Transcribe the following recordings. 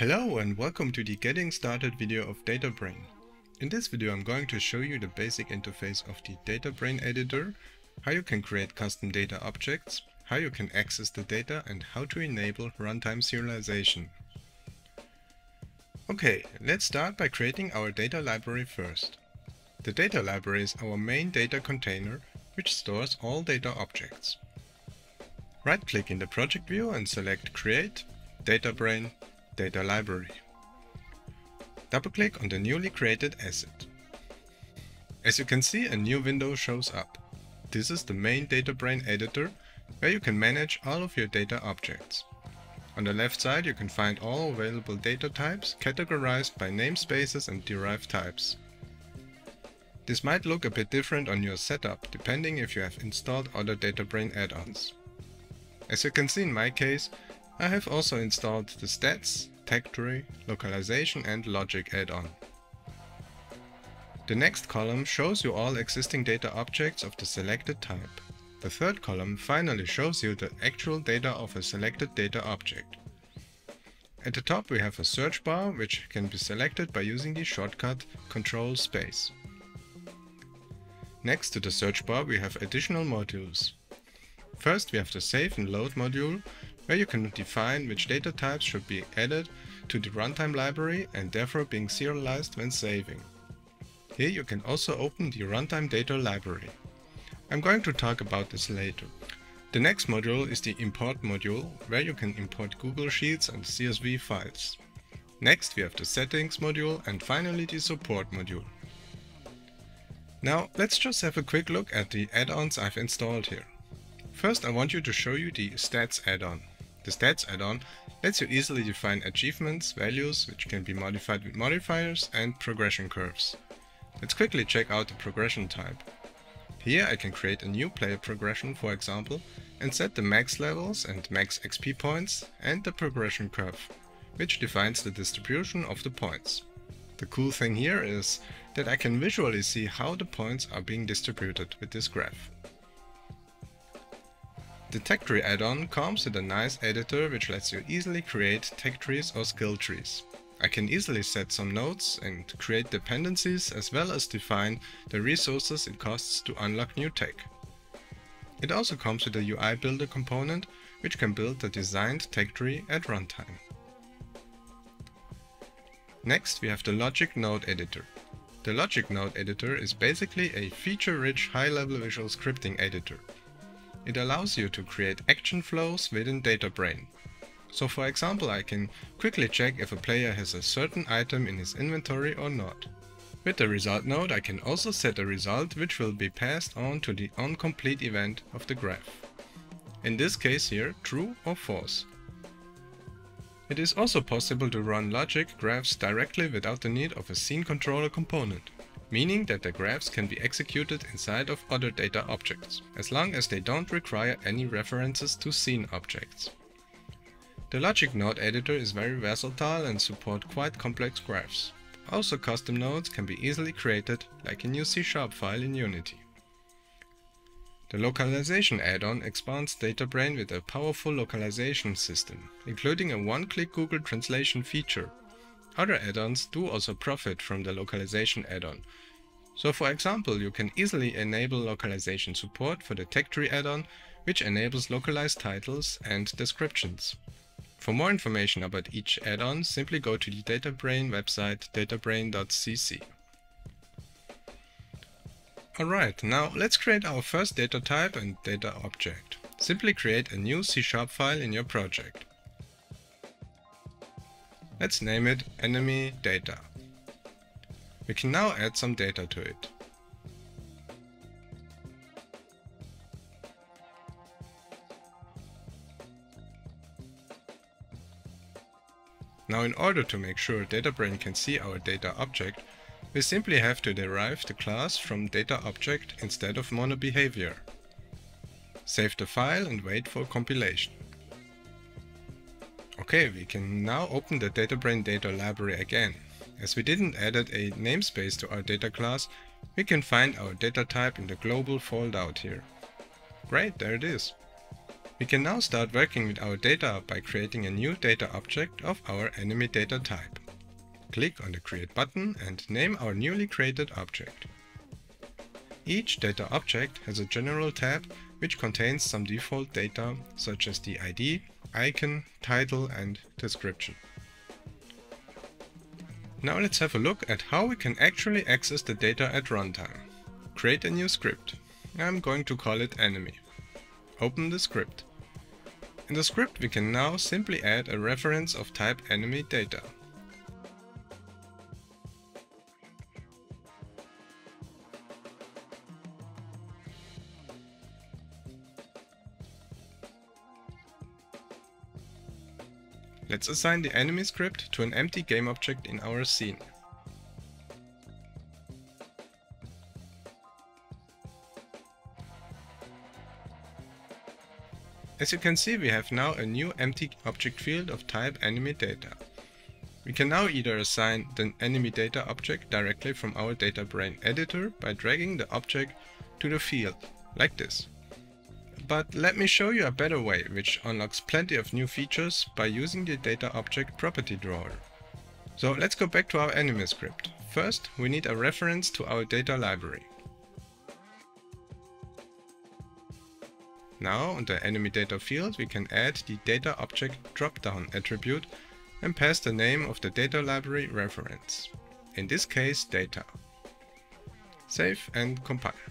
Hello and welcome to the Getting Started video of DataBrain. In this video I'm going to show you the basic interface of the DataBrain editor, how you can create custom data objects, how you can access the data and how to enable runtime serialization. Okay, let's start by creating our data library first. The data library is our main data container which stores all data objects. Right-click in the project view and select Create, DataBrain, Data Library. Double-click on the newly created asset. As you can see, a new window shows up. This is the main DataBrain editor, where you can manage all of your data objects. On the left side you can find all available data types categorized by namespaces and derived types. This might look a bit different on your setup, depending if you have installed other DataBrain add-ons. As you can see in my case, I have also installed the Stats, TechTree, Localization and Logic add-on. The next column shows you all existing data objects of the selected type. The third column finally shows you the actual data of a selected data object. At the top we have a search bar which can be selected by using the shortcut Ctrl Space. Next to the search bar we have additional modules. First we have the Save and Load module, where you can define which data types should be added to the runtime library and therefore being serialized when saving. Here you can also open the runtime data library. I'm going to talk about this later. The next module is the Import module, where you can import Google Sheets and CSV files. Next we have the Settings module and finally the Support module. Now let's just have a quick look at the add-ons I've installed here. First I want you to show you the Stats add-on. The Stats add-on lets you easily define achievements, values, which can be modified with modifiers, and progression curves. Let's quickly check out the progression type. Here I can create a new player progression, for example, and set the max levels and max XP points and the progression curve, which defines the distribution of the points. The cool thing here is that I can visually see how the points are being distributed with this graph. The tech tree add-on comes with a nice editor which lets you easily create tech trees or skill trees. I can easily set some nodes and create dependencies as well as define the resources it costs to unlock new tech. It also comes with a UI builder component which can build the designed tech tree at runtime. Next we have the Logic Node Editor. The Logic Node Editor is basically a feature-rich high-level visual scripting editor. It allows you to create action flows within DataBrain. So for example, I can quickly check if a player has a certain item in his inventory or not. With the result node I can also set a result which will be passed on to the onComplete event of the graph. In this case here, true or false. It is also possible to run logic graphs directly without the need of a scene controller component meaning that the graphs can be executed inside of other data objects, as long as they don't require any references to scene objects. The logic node editor is very versatile and support quite complex graphs. Also custom nodes can be easily created, like a new C-sharp file in Unity. The localization add-on expands DataBrain with a powerful localization system, including a one-click Google Translation feature other add-ons do also profit from the localization add-on. So for example, you can easily enable localization support for the TechTree add-on, which enables localized titles and descriptions. For more information about each add-on, simply go to the DataBrain website databrain.cc. Alright, now let's create our first data type and data object. Simply create a new C-sharp file in your project. Let's name it enemy data. We can now add some data to it. Now in order to make sure DataBrain can see our data object, we simply have to derive the class from data object instead of monobehavior. Save the file and wait for compilation. Okay, we can now open the DataBrain data library again. As we didn't added a namespace to our data class, we can find our data type in the global foldout here. Great, there it is. We can now start working with our data by creating a new data object of our enemy data type. Click on the Create button and name our newly created object. Each data object has a general tab which contains some default data such as the ID, icon, title and description. Now let's have a look at how we can actually access the data at runtime. Create a new script. I'm going to call it enemy. Open the script. In the script we can now simply add a reference of type enemy data. Let's assign the enemy script to an empty game object in our scene. As you can see we have now a new empty object field of type enemy data. We can now either assign the enemy data object directly from our DataBrain editor by dragging the object to the field, like this. But let me show you a better way, which unlocks plenty of new features by using the data object property drawer. So let's go back to our enemy script. First, we need a reference to our data library. Now, on the enemy data field, we can add the data object dropdown attribute and pass the name of the data library reference. In this case, data. Save and compile.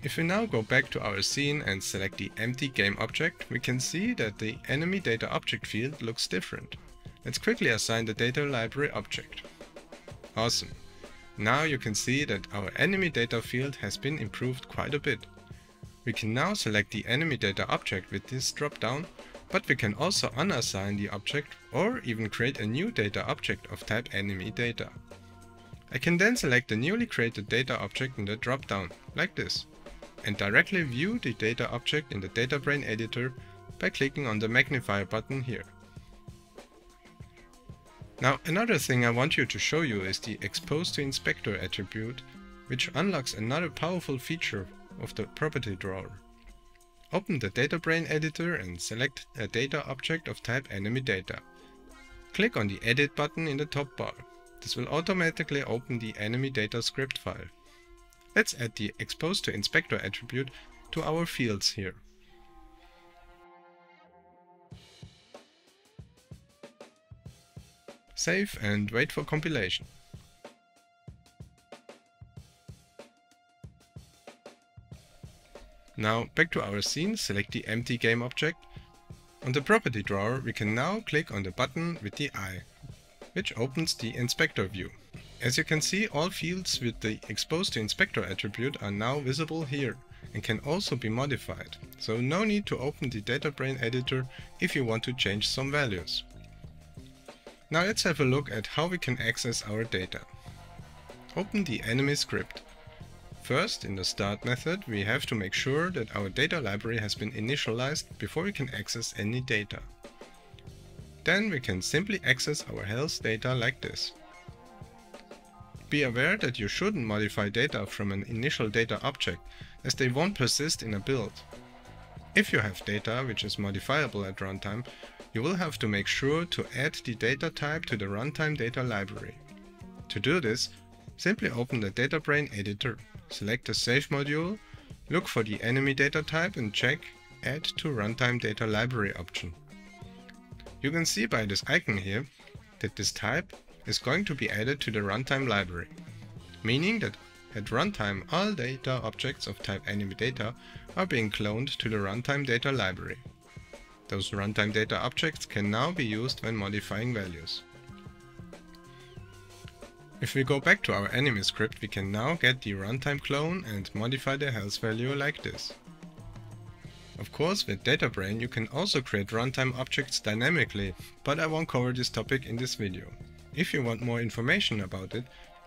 If we now go back to our scene and select the empty game object, we can see that the enemy data object field looks different. Let's quickly assign the data library object. Awesome. Now you can see that our enemy data field has been improved quite a bit. We can now select the enemy data object with this dropdown, but we can also unassign the object or even create a new data object of type enemy data. I can then select the newly created data object in the dropdown, like this and directly view the data object in the DataBrain editor by clicking on the magnifier button here. Now another thing I want you to show you is the expose to inspector attribute which unlocks another powerful feature of the property drawer. Open the DataBrain editor and select a data object of type enemy data. Click on the edit button in the top bar. This will automatically open the enemy data script file. Let's add the expose to inspector attribute to our fields here. Save and wait for compilation. Now back to our scene, select the empty game object. On the property drawer we can now click on the button with the eye, which opens the inspector view. As you can see, all fields with the Expose to Inspector attribute are now visible here and can also be modified, so no need to open the DataBrain editor if you want to change some values. Now let's have a look at how we can access our data. Open the enemy script. First, in the start method, we have to make sure that our data library has been initialized before we can access any data. Then we can simply access our health data like this. Be aware that you shouldn't modify data from an initial data object, as they won't persist in a build. If you have data which is modifiable at runtime, you will have to make sure to add the data type to the runtime data library. To do this, simply open the DataBrain editor, select the Save module, look for the enemy data type and check Add to Runtime Data Library option. You can see by this icon here that this type is going to be added to the runtime library, meaning that at runtime all data objects of type enemy data are being cloned to the runtime data library. Those runtime data objects can now be used when modifying values. If we go back to our enemy script, we can now get the runtime clone and modify the health value like this. Of course, with DataBrain you can also create runtime objects dynamically, but I won't cover this topic in this video. If you want more information about it,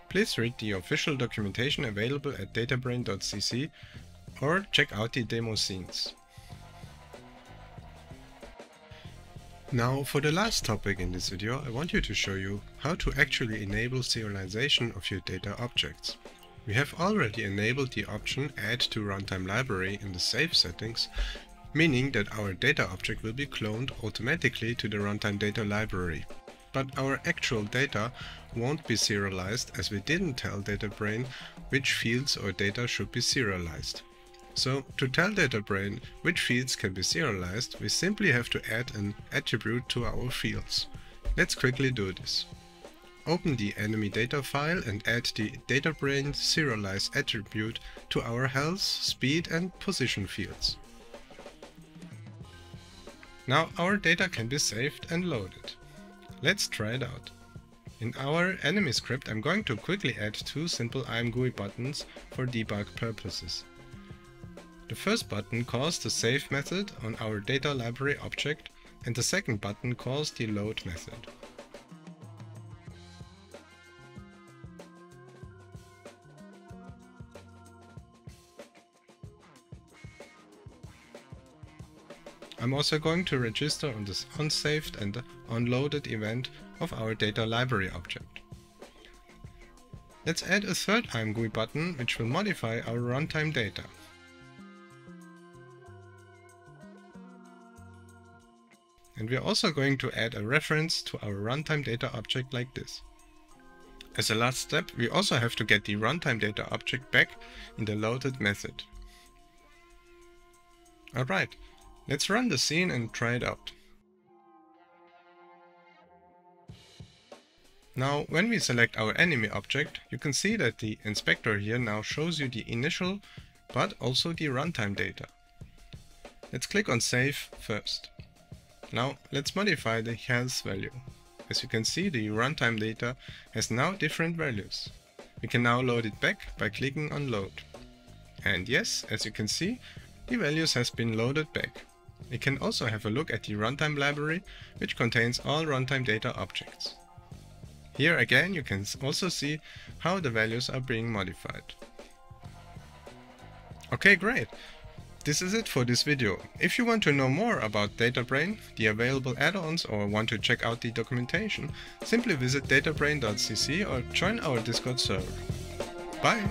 please read the official documentation available at databrain.cc or check out the demo scenes. Now for the last topic in this video I want you to show you how to actually enable serialization of your data objects. We have already enabled the option add to runtime library in the save settings, meaning that our data object will be cloned automatically to the runtime data library. But our actual data won't be serialized as we didn't tell DataBrain which fields or data should be serialized. So to tell DataBrain which fields can be serialized, we simply have to add an attribute to our fields. Let's quickly do this. Open the enemy data file and add the DataBrain serialize attribute to our health, speed and position fields. Now our data can be saved and loaded. Let's try it out. In our enemy script I'm going to quickly add two simple IMGUI buttons for debug purposes. The first button calls the save method on our data library object and the second button calls the load method. I'm also going to register on this onSaved and onLoaded event of our data library object. Let's add a third IMGUI button which will modify our runtime data. And we're also going to add a reference to our runtime data object like this. As a last step, we also have to get the runtime data object back in the loaded method. Alright, Let's run the scene and try it out. Now, when we select our enemy object, you can see that the inspector here now shows you the initial, but also the runtime data. Let's click on Save first. Now, let's modify the health value. As you can see, the runtime data has now different values. We can now load it back by clicking on Load. And yes, as you can see, the values has been loaded back. We can also have a look at the runtime library, which contains all runtime data objects. Here again you can also see how the values are being modified. Okay, great! This is it for this video. If you want to know more about DataBrain, the available add-ons or want to check out the documentation, simply visit databrain.cc or join our Discord server. Bye!